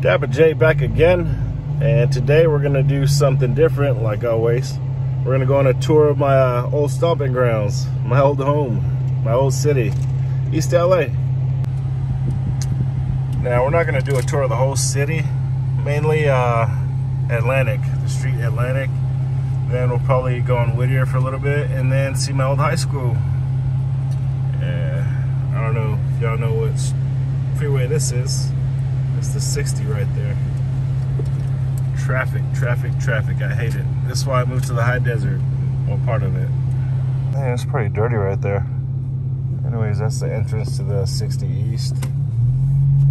Dapper Jay back again, and today we're gonna do something different, like always. We're gonna go on a tour of my uh, old stomping grounds, my old home, my old city, East LA. Now we're not gonna do a tour of the whole city, mainly uh, Atlantic, the street Atlantic. Then we'll probably go on Whittier for a little bit, and then see my old high school. Yeah, I don't know if y'all know what freeway this is. It's the 60 right there. Traffic, traffic, traffic. I hate it. This is why I moved to the high desert. Well, part of it. Man, it's pretty dirty right there. Anyways, that's the entrance to the 60 East.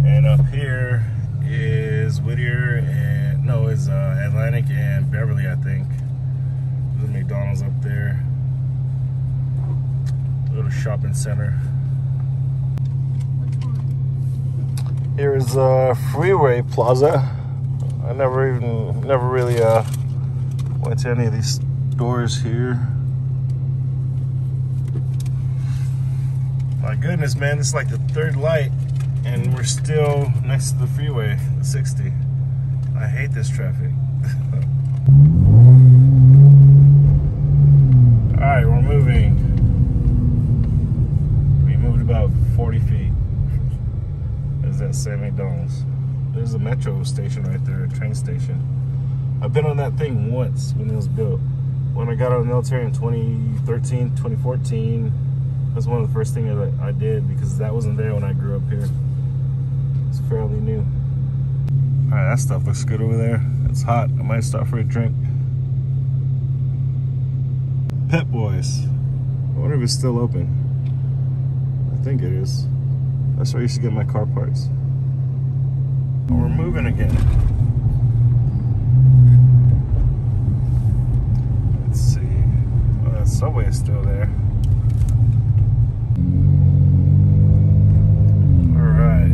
And up here is Whittier and, no, is uh, Atlantic and Beverly, I think. There's a McDonald's up there. Little shopping center. Here's uh, Freeway Plaza. I never even, never really uh, went to any of these stores here. My goodness, man, this is like the third light, and we're still next to the freeway, the 60. I hate this traffic. All right, we're moving. We moved about 40 feet. That Sam McDonald's. There's a metro station right there, a train station. I've been on that thing once when it was built. When I got out of the military in 2013, 2014, that's one of the first things I, I did because that wasn't there when I grew up here. It's fairly new. All right, that stuff looks good over there. It's hot. I might stop for a drink. Pep Boys. I wonder if it's still open. I think it is. That's where I used to get my car parts. We're moving again. Let's see. Oh, that subway is still there. All right.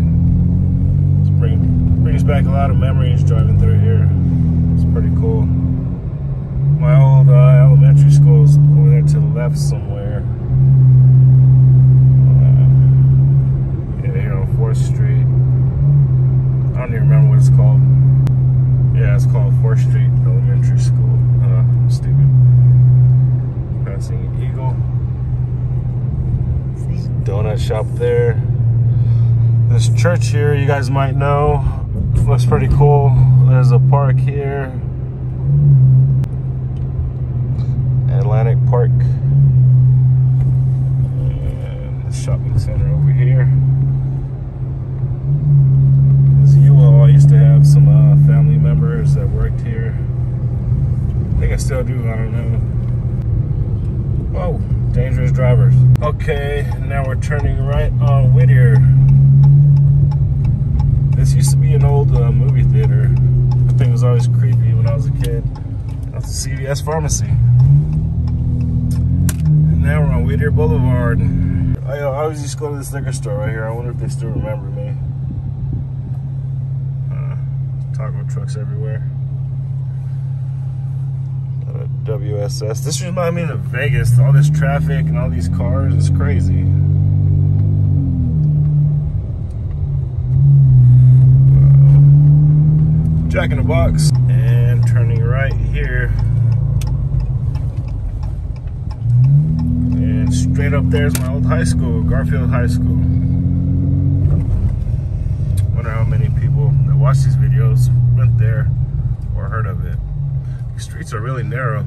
This bring, brings back a lot of memories driving through here. It's pretty cool. My old uh, elementary school is over there to the left somewhere. Uh, yeah, here on 4th Street. I don't even remember what it's called. Yeah, it's called 4th Street Elementary School. Uh, stupid. Passing Eagle. Donut shop there. This church here, you guys might know, looks pretty cool. There's a park here. Atlantic Park. And the shopping center over here. This U-Haul, I used to have some uh, family members that worked here. I think I still do, I don't know. Dangerous drivers. Okay, now we're turning right on Whittier. This used to be an old uh, movie theater. I think it was always creepy when I was a kid. That's the CVS pharmacy. And now we're on Whittier Boulevard. I, I always used to go to this liquor store right here. I wonder if they still remember me. Uh, taco trucks everywhere. WSS. This reminds me of Vegas. All this traffic and all these cars is crazy. Jack in the Box. And turning right here. And straight up there is my old high school, Garfield High School. Wonder how many people that watch these videos went there or heard of it. These streets are really narrow.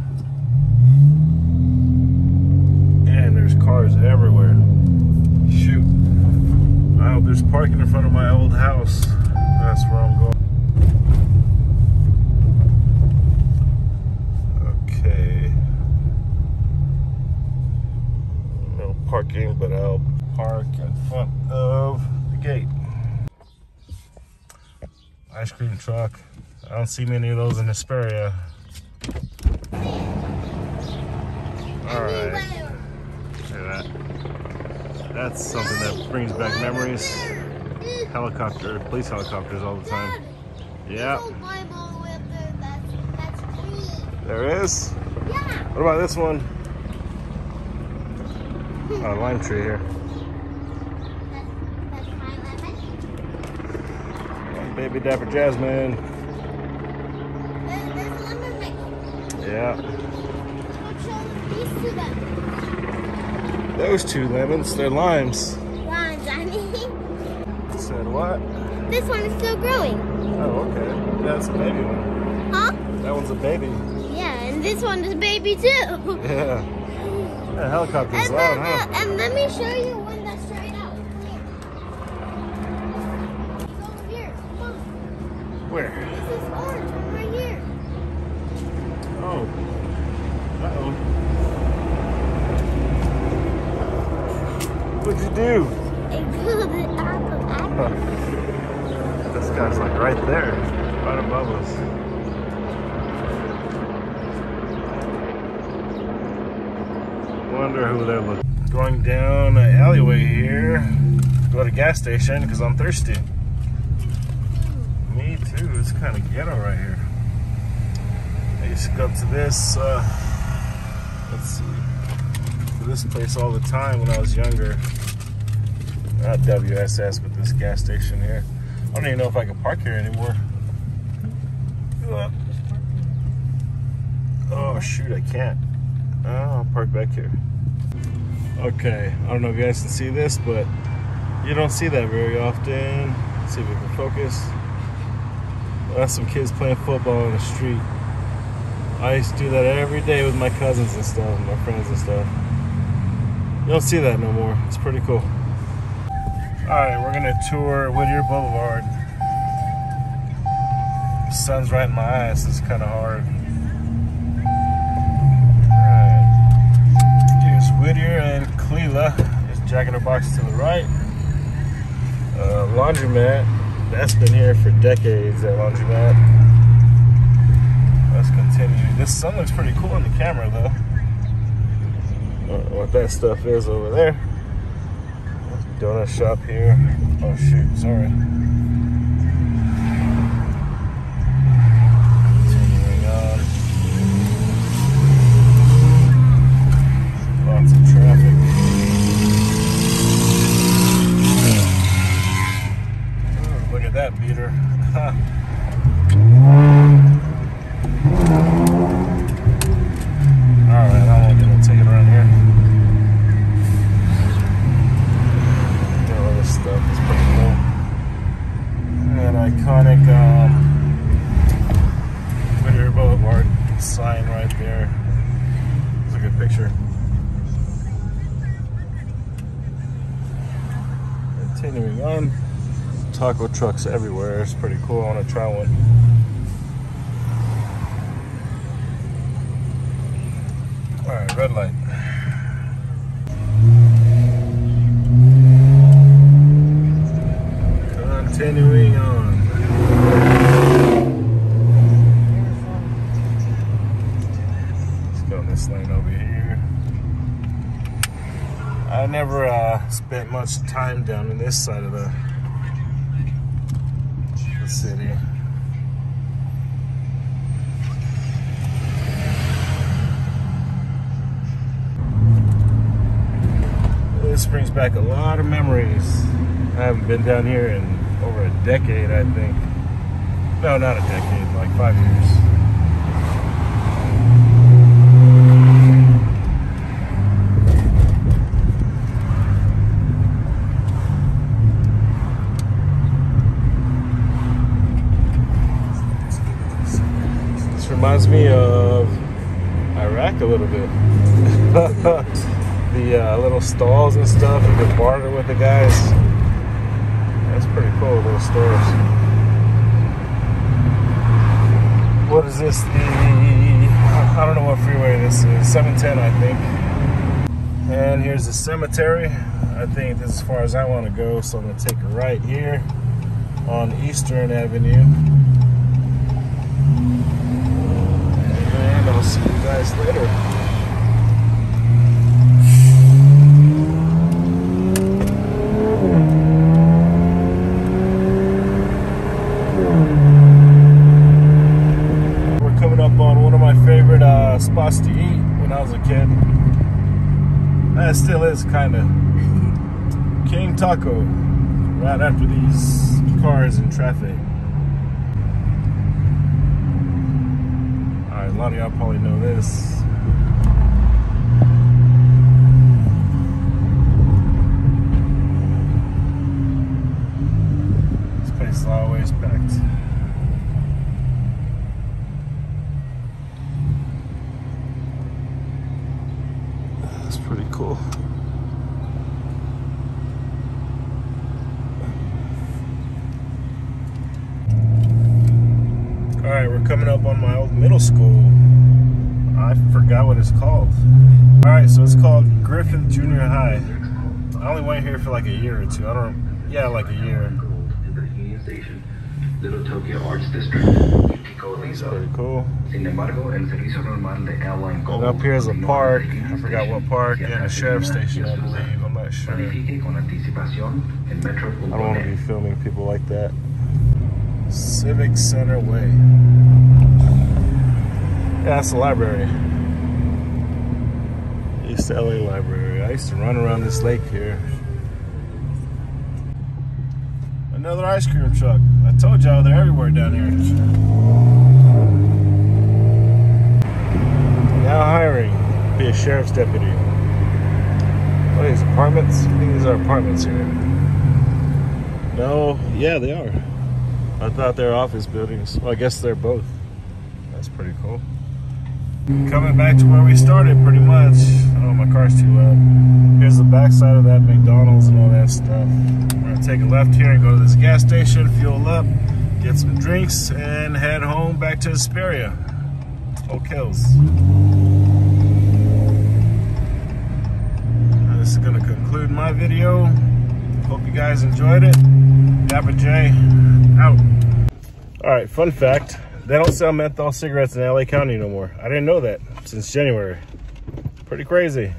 And there's cars everywhere. Shoot. I hope there's parking in front of my old house. That's where I'm going. Okay. No parking, but I'll park in front of the gate. Ice cream truck. I don't see many of those in Hesperia. Alright. Look at that. That's something that brings back memories. Helicopter, police helicopters all the time. Yeah, there is. Yeah. What about this one? Hmm. Oh, lime tree here. Baby Dapper Jasmine. There's, there's lemon mix. Yeah. Show these two then. Those two lemons, they're limes. Limes, I mean. Said what? This one is still growing. Oh, okay. That's a baby one. Huh? That one's a baby. Yeah, and this one is a baby too. Yeah. That helicopter's And, loud, huh? uh, and let me show you one that's straight out. Here. It's over here. Come on. Where? This is orange right here. Oh. Uh-oh. What'd you do? This guy's like right there, right above us. Wonder who they're looking. Going down an alleyway here. Go to gas station because I'm thirsty. Me too. It's kind of ghetto right here. I used to go up to this. Uh, let's see. To this place all the time when I was younger. Not WSS, but this gas station here. I don't even know if I can park here anymore. Oh shoot, I can't. Oh, I'll park back here. Okay, I don't know if you guys can see this, but you don't see that very often. Let's see if we can focus. That's some kids playing football in the street. I used to do that every day with my cousins and stuff, my friends and stuff. You don't see that no more. It's pretty cool. All right, we're gonna tour Whittier Boulevard. The sun's right in my eyes. It's kind of hard. All right. Here's Whittier and Clela. There's Jack in the Box to the right. Uh, laundromat. That's been here for decades. That laundromat. Let's continue. This sun looks pretty cool on the camera, though. What that stuff is over there. Donut shop here. Oh shoot, sorry. Continuing on. Lots of traffic. Oh, look at that beater. Alright, I won't get a ticket around here. all this stuff is pretty cool. An iconic um, Whittier Boulevard sign right there. It's a good picture. Continuing on, taco trucks everywhere. It's pretty cool. I want to try one. All right, red light. Continuing on. Let's go this lane over here. I never uh, spent much time down in this side of the city. This brings back a lot of memories. I haven't been down here in over a decade, I think. No, not a decade, like five years. This reminds me of Iraq a little bit. the uh, little stalls and stuff, you can barter with the guys. That's pretty cool, little stores. What is this? The I don't know what freeway this is. 710, I think. And here's the cemetery. I think this is as far as I want to go, so I'm gonna take a right here on Eastern Avenue. And I'll see you guys later. We're coming up on one of my favorite uh, spots to eat when I was a kid. That still is kind of King Taco. Right after these cars and traffic. Lot of y'all probably know this. This place is always packed. That's pretty cool. All right, we're coming up on my old middle school. I forgot what it's called. All right, so it's called Griffith Junior High. I only went here for like a year or two. I don't, yeah, like a year. Union Station, Little Tokyo Arts District, y Pico Aliso. pretty cool. Sin embargo, el servicio normal de Airline. And up here is a park. I forgot what park, and a sheriff station, I believe. I'm not sure. Verifique con anticipación en I don't want to be filming people like that. Civic Center Way. Yeah, that's the library. East LA Library. I used to run around this lake here. Another ice cream truck. I told y'all they're everywhere down here. Now hiring. Be a sheriff's deputy. What are these apartments? I think these are apartments here. No, yeah, they are. I thought they're office buildings. Well, I guess they're both. That's pretty cool. Coming back to where we started, pretty much. Oh, my car's too loud. Here's the backside of that McDonald's and all that stuff. We're gonna take a left here and go to this gas station, fuel up, get some drinks, and head home back to Hesperia. And This is gonna conclude my video. Hope you guys enjoyed it. Dapper Jay, out. All right, fun fact. They don't sell menthol cigarettes in LA County no more. I didn't know that since January. Pretty crazy.